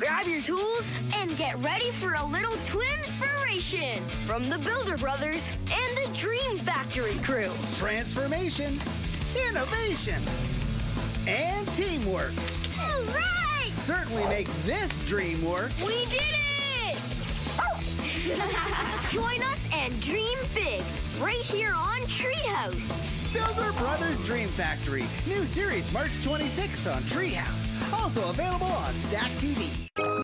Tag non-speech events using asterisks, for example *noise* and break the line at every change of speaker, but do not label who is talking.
Grab your tools and get ready for a little twinspiration from the Builder Brothers and the Dream Factory crew.
Transformation, innovation, and teamwork
All right!
certainly make this dream work.
We did it! *laughs* Join us and dream big right here on Treehouse.
Builder Brothers Dream Factory. New series March 26th on Treehouse. Also available on Stack TV.